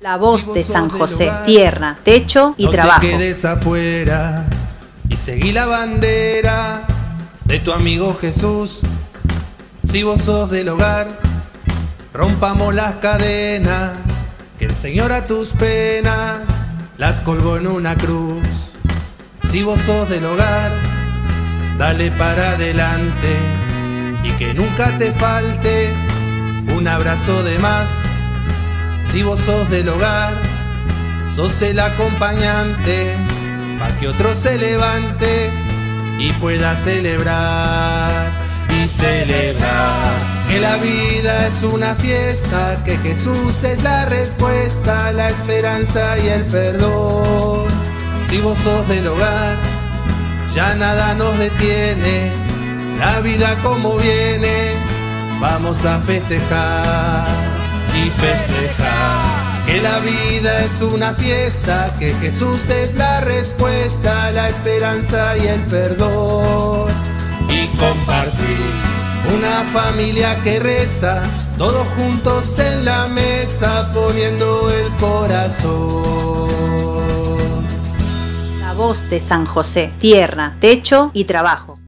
La voz de San José, tierra, techo y no trabajo. te quedes afuera y seguí la bandera de tu amigo Jesús. Si vos sos del hogar, rompamos las cadenas, que el Señor a tus penas las colgó en una cruz. Si vos sos del hogar, dale para adelante y que nunca te falte un abrazo de más. Si vos sos del hogar, sos el acompañante, para que otro se levante y pueda celebrar y celebrar que la vida es una fiesta, que Jesús es la respuesta, la esperanza y el perdón. Si vos sos del hogar, ya nada nos detiene, la vida como viene, vamos a festejar y festejar. Que la vida es una fiesta, que Jesús es la respuesta, la esperanza y el perdón. Y compartir una familia que reza, todos juntos en la mesa poniendo el corazón. La voz de San José, tierra, techo y trabajo.